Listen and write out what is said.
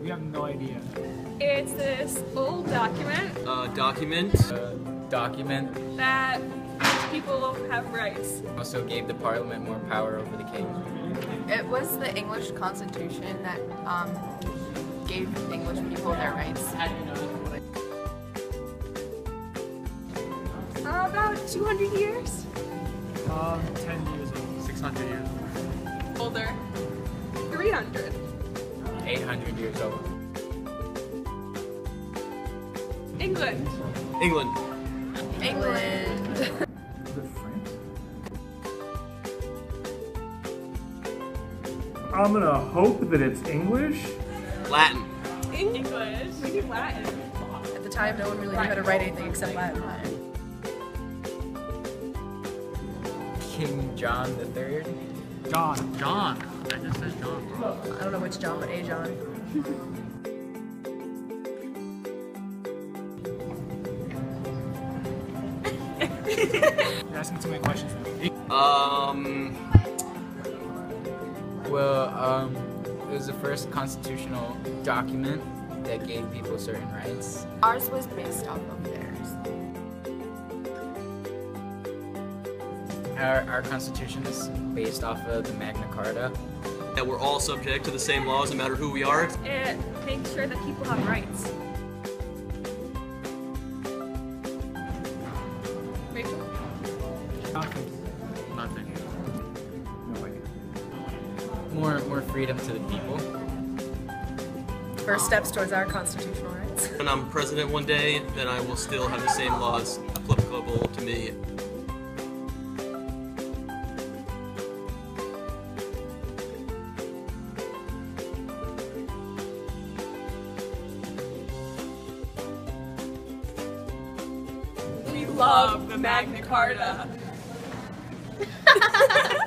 We have no idea. It's this old document Uh, document. A document that people have rights. also gave the parliament more power over the king. It was the English Constitution that um, gave English people their rights. Uh, about 200 years. Um, 10 years old. 600 years old. Older. 300. 800 years old. England. England. England. Is it France? I'm gonna hope that it's English. Latin. English. We do Latin. At the time, no one really knew how to write anything except Latin. King John III. John. John. That just says John, bro. I don't know which John, but A John. You're asking too many questions. Um, Well, um, it was the first constitutional document that gave people certain rights. Ours was based off of theirs. Our, our constitution is based off of the Magna Carta. that we're all subject to the same laws no matter who we are. It makes sure that people have rights. Rachel? Nothing. Nothing. No idea. More, more freedom to the people. First steps towards our constitutional rights. When I'm president one day, then I will still have the same laws applicable to me. Love the Magna Carta.